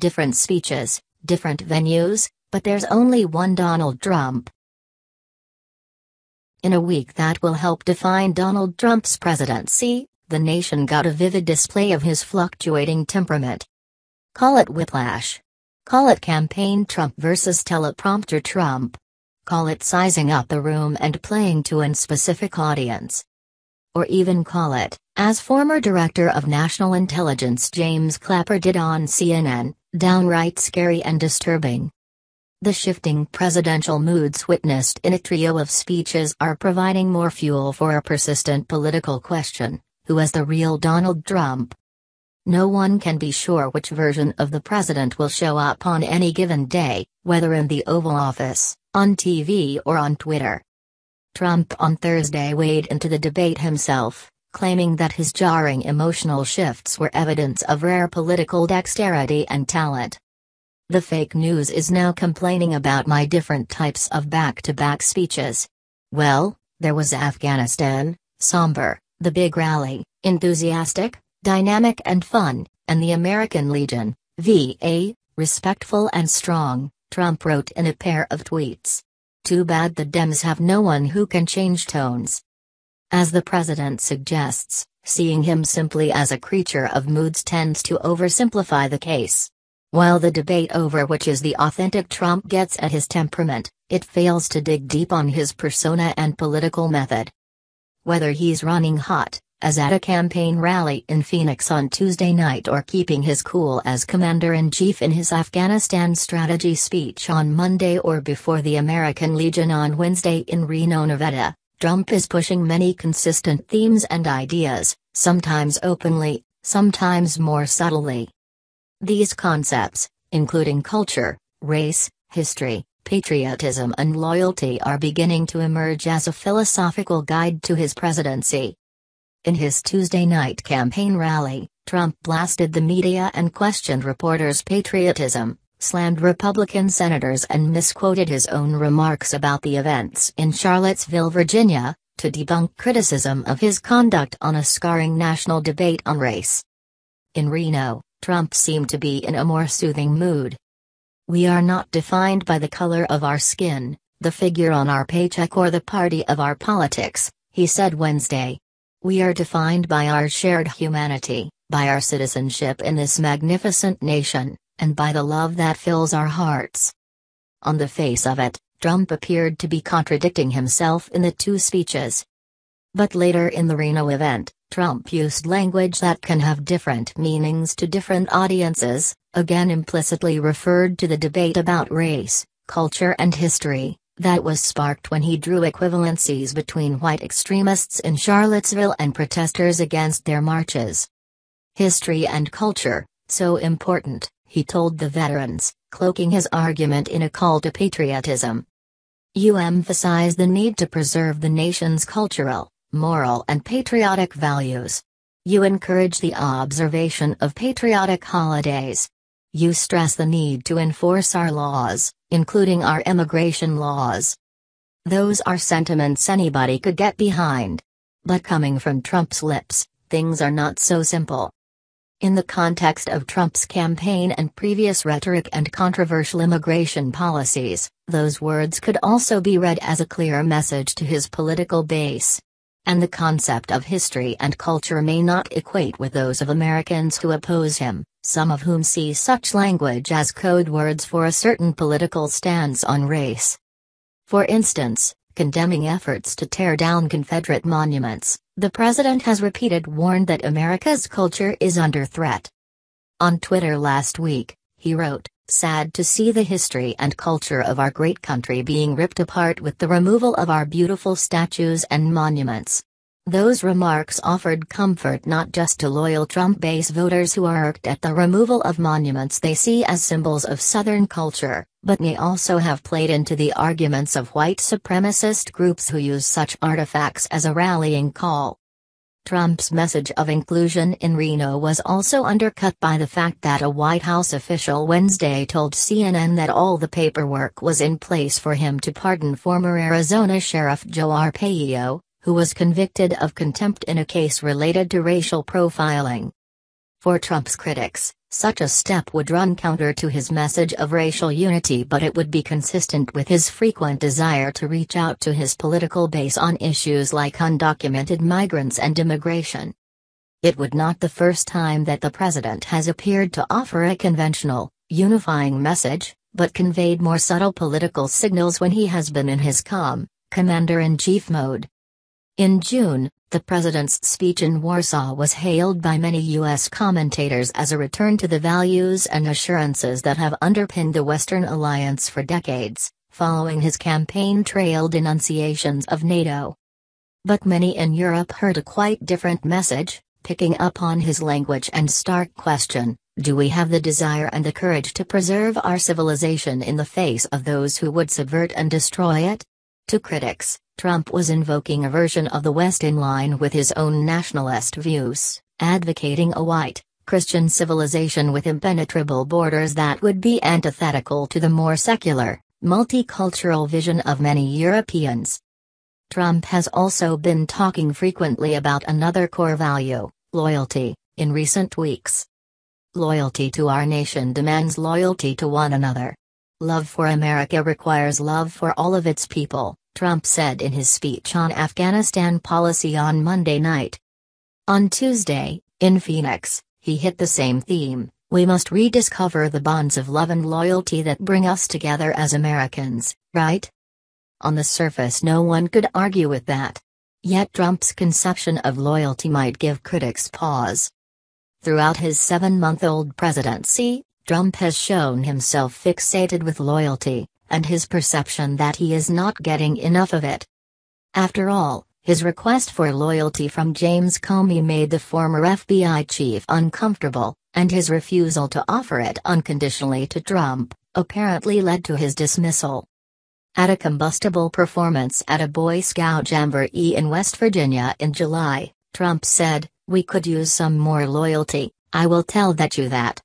different speeches, different venues, but there's only one Donald Trump. In a week that will help define Donald Trump's presidency, the nation got a vivid display of his fluctuating temperament. Call it whiplash. Call it campaign Trump versus teleprompter Trump. Call it sizing up the room and playing to an specific audience. Or even call it, as former Director of National Intelligence James Clapper did on CNN, downright scary and disturbing. The shifting presidential moods witnessed in a trio of speeches are providing more fuel for a persistent political question who is the real Donald Trump? No one can be sure which version of the president will show up on any given day, whether in the Oval Office, on TV, or on Twitter. Trump on Thursday weighed into the debate himself, claiming that his jarring emotional shifts were evidence of rare political dexterity and talent. The fake news is now complaining about my different types of back to back speeches. Well, there was Afghanistan, somber, the big rally, enthusiastic, dynamic and fun, and the American Legion, VA, respectful and strong, Trump wrote in a pair of tweets. Too bad the Dems have no one who can change tones. As the president suggests, seeing him simply as a creature of moods tends to oversimplify the case. While the debate over which is the authentic Trump gets at his temperament, it fails to dig deep on his persona and political method. Whether he's running hot, as at a campaign rally in Phoenix on Tuesday night or keeping his cool as Commander in Chief in his Afghanistan strategy speech on Monday or before the American Legion on Wednesday in Reno, Nevada, Trump is pushing many consistent themes and ideas, sometimes openly, sometimes more subtly. These concepts, including culture, race, history, patriotism and loyalty are beginning to emerge as a philosophical guide to his presidency. In his Tuesday night campaign rally, Trump blasted the media and questioned reporters' patriotism, slammed Republican senators and misquoted his own remarks about the events in Charlottesville, Virginia, to debunk criticism of his conduct on a scarring national debate on race. In Reno, Trump seemed to be in a more soothing mood. We are not defined by the color of our skin, the figure on our paycheck, or the party of our politics, he said Wednesday. We are defined by our shared humanity, by our citizenship in this magnificent nation, and by the love that fills our hearts. On the face of it, Trump appeared to be contradicting himself in the two speeches. But later in the Reno event, Trump used language that can have different meanings to different audiences, again implicitly referred to the debate about race, culture, and history, that was sparked when he drew equivalencies between white extremists in Charlottesville and protesters against their marches. History and culture, so important, he told the veterans, cloaking his argument in a call to patriotism. You emphasize the need to preserve the nation's cultural, moral and patriotic values. You encourage the observation of patriotic holidays. You stress the need to enforce our laws, including our immigration laws. Those are sentiments anybody could get behind. But coming from Trump's lips, things are not so simple. In the context of Trump's campaign and previous rhetoric and controversial immigration policies, those words could also be read as a clear message to his political base. And the concept of history and culture may not equate with those of Americans who oppose him, some of whom see such language as code words for a certain political stance on race. For instance, condemning efforts to tear down Confederate monuments, the president has repeated warned that America's culture is under threat. On Twitter last week, he wrote, Sad to see the history and culture of our great country being ripped apart with the removal of our beautiful statues and monuments. Those remarks offered comfort not just to loyal Trump base voters who are irked at the removal of monuments they see as symbols of Southern culture, but may also have played into the arguments of white supremacist groups who use such artifacts as a rallying call. Trump's message of inclusion in Reno was also undercut by the fact that a White House official Wednesday told CNN that all the paperwork was in place for him to pardon former Arizona Sheriff Joe Arpaio, who was convicted of contempt in a case related to racial profiling. For Trump's critics, such a step would run counter to his message of racial unity, but it would be consistent with his frequent desire to reach out to his political base on issues like undocumented migrants and immigration. It would not the first time that the president has appeared to offer a conventional, unifying message, but conveyed more subtle political signals when he has been in his calm, commander in chief mode. In June, the president's speech in Warsaw was hailed by many U.S. commentators as a return to the values and assurances that have underpinned the Western alliance for decades, following his campaign trail denunciations of NATO. But many in Europe heard a quite different message, picking up on his language and stark question do we have the desire and the courage to preserve our civilization in the face of those who would subvert and destroy it? To critics, Trump was invoking a version of the West in line with his own nationalist views, advocating a white, Christian civilization with impenetrable borders that would be antithetical to the more secular, multicultural vision of many Europeans. Trump has also been talking frequently about another core value, loyalty, in recent weeks. Loyalty to our nation demands loyalty to one another. Love for America requires love for all of its people. Trump said in his speech on Afghanistan policy on Monday night. On Tuesday, in Phoenix, he hit the same theme we must rediscover the bonds of love and loyalty that bring us together as Americans, right? On the surface, no one could argue with that. Yet Trump's conception of loyalty might give critics pause. Throughout his seven month old presidency, Trump has shown himself fixated with loyalty, and his perception that he is not getting enough of it. After all, his request for loyalty from James Comey made the former FBI chief uncomfortable, and his refusal to offer it unconditionally to Trump apparently led to his dismissal. At a combustible performance at a Boy Scout Jamboree in West Virginia in July, Trump said, We could use some more loyalty, I will tell that you that.